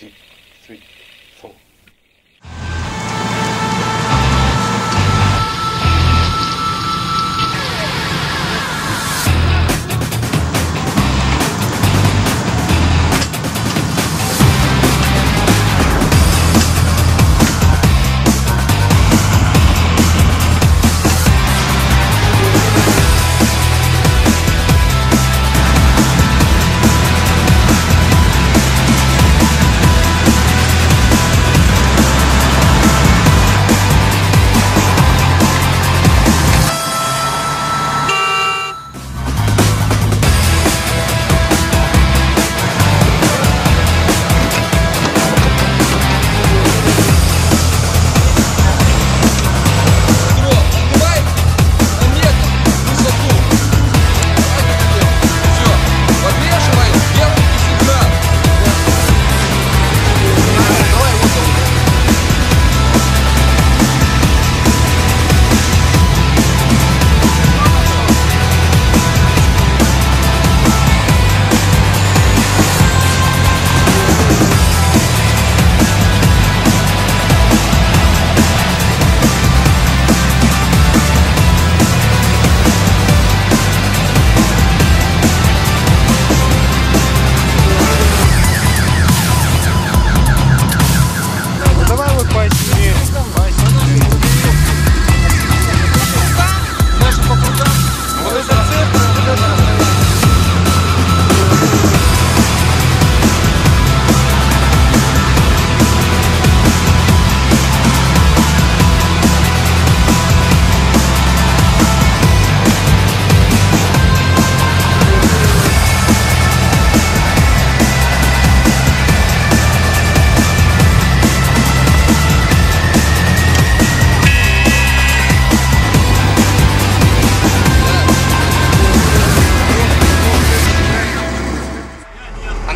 two, three,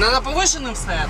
Она на повышенном стоит?